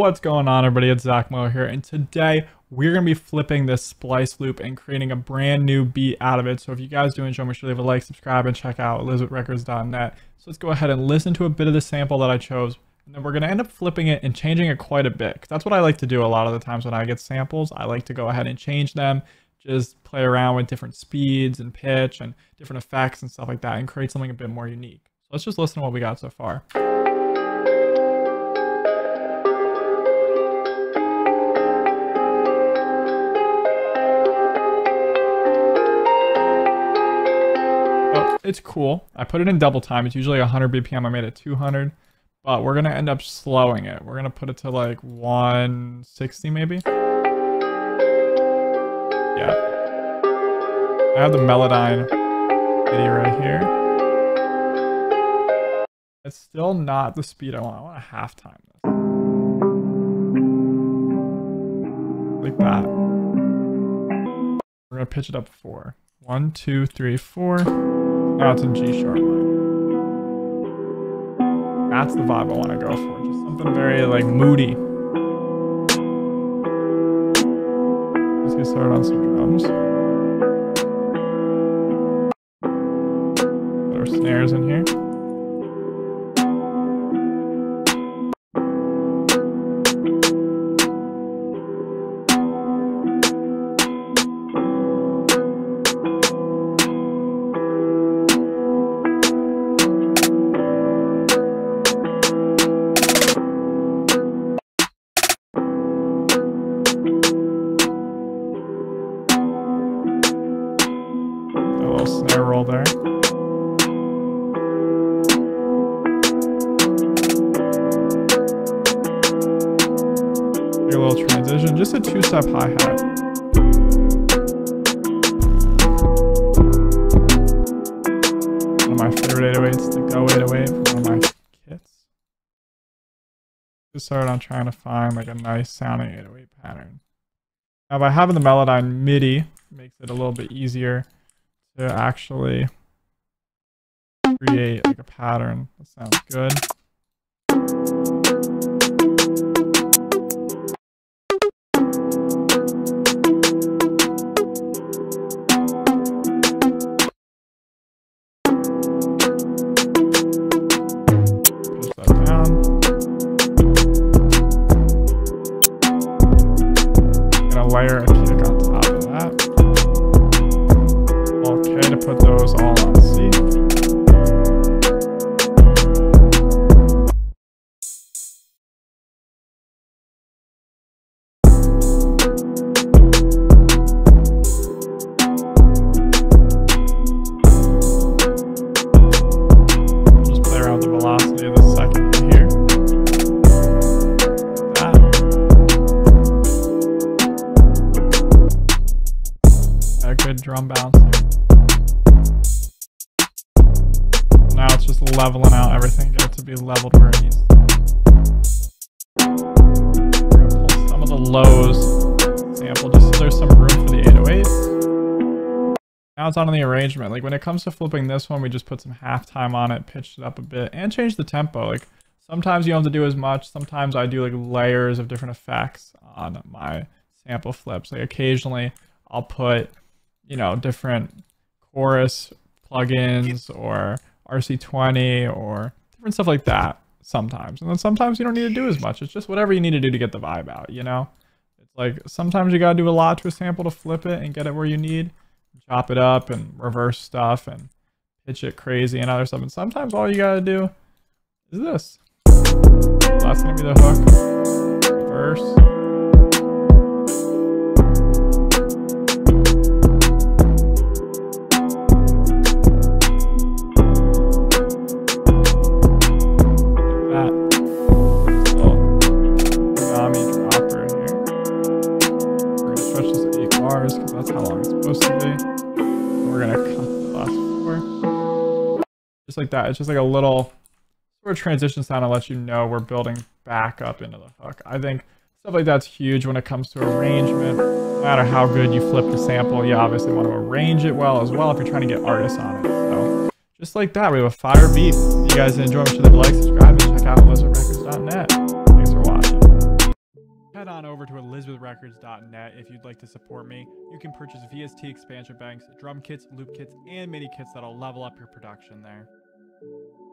What's going on everybody, it's Zach Mo here, and today we're going to be flipping this splice loop and creating a brand new beat out of it. So if you guys do enjoy, make sure to leave a like, subscribe, and check out elizabethrecords.net. So let's go ahead and listen to a bit of the sample that I chose, and then we're going to end up flipping it and changing it quite a bit. That's what I like to do a lot of the times when I get samples. I like to go ahead and change them, just play around with different speeds and pitch and different effects and stuff like that, and create something a bit more unique. So let's just listen to what we got so far. It's cool. I put it in double time. It's usually 100 BPM. I made it 200, but we're going to end up slowing it. We're going to put it to like 160 maybe. Yeah. I have the Melodyne MIDI right here. It's still not the speed I want. I want to half time this. Like that. We're going to pitch it up four. One, two, three, four. Now it's G sharp That's the vibe I want to go for. Just something very like moody. Let's get started on some drums. Put our snares in here. Snare roll there. a little transition, just a two-step hi-hat. One of my favorite 808s, the Go 808 from one of my kits. Just started on trying to find like a nice sounding 808 pattern. Now by having the Melodyne MIDI, makes it a little bit easier to actually create like a pattern. That sounds good. Put those all on C. Just play around the velocity of the second here. Ah. That. A good drum bounce now it's just leveling out everything, get it to be leveled where it needs to pull some of the lows sample just so there's some room for the 808. Now it's on the arrangement. Like when it comes to flipping this one, we just put some halftime on it, pitched it up a bit, and changed the tempo. Like sometimes you don't have to do as much. Sometimes I do like layers of different effects on my sample flips. Like occasionally I'll put, you know, different chorus plugins or RC20 or different stuff like that sometimes. And then sometimes you don't need to do as much. It's just whatever you need to do to get the vibe out, you know? It's like sometimes you got to do a lot to a sample to flip it and get it where you need. Chop it up and reverse stuff and pitch it crazy and other stuff. And sometimes all you got to do is this. That's going to be the hook. Reverse. Just like that. It's just like a little sort of transition sound to let you know we're building back up into the hook. I think stuff like that's huge when it comes to arrangement. No matter how good you flip the sample, you obviously want to arrange it well as well if you're trying to get artists on it. So just like that, we have a fire beat. If you guys enjoy, make sure to like, subscribe, and check out elizabethrecords.net. Thanks for watching. Head on over to elizabethrecords.net if you'd like to support me. You can purchase VST expansion banks, drum kits, loop kits, and MIDI kits that'll level up your production there thank you